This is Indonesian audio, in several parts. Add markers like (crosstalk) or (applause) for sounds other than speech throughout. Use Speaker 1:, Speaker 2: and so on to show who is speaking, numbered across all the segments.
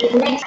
Speaker 1: Thank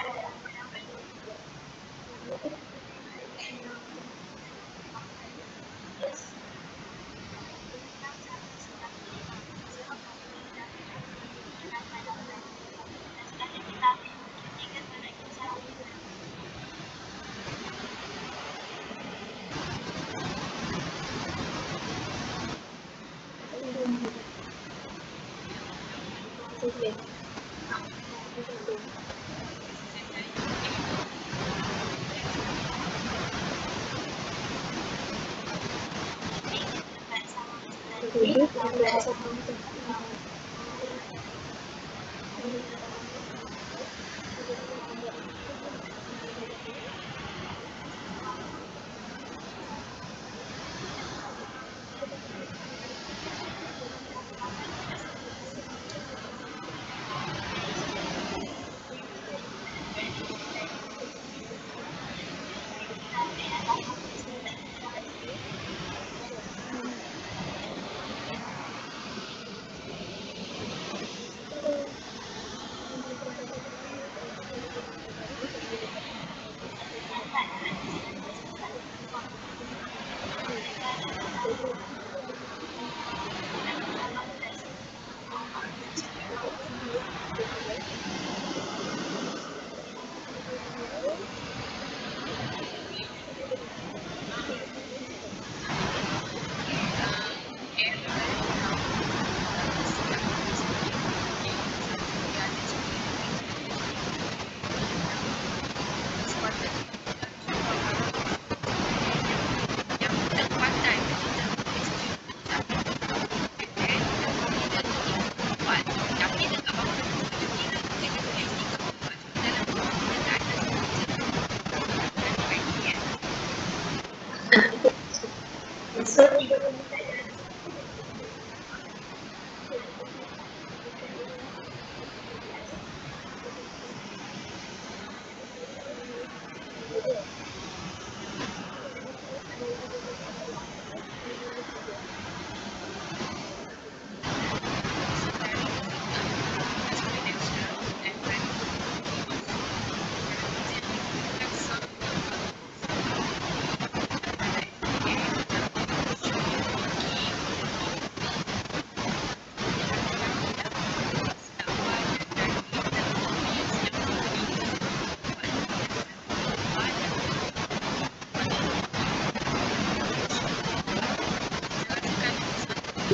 Speaker 1: Thank (laughs) you.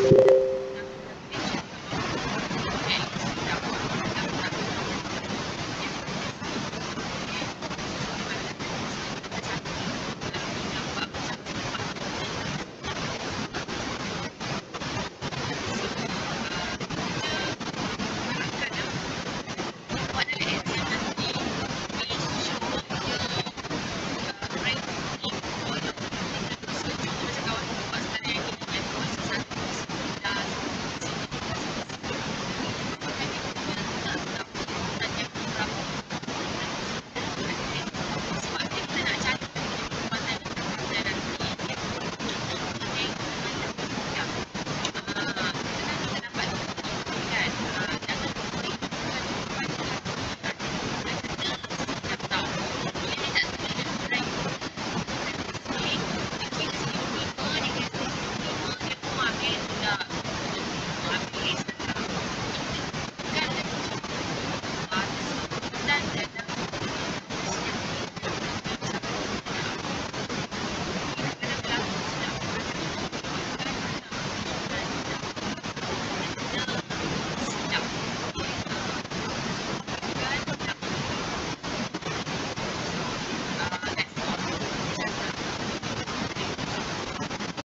Speaker 1: You.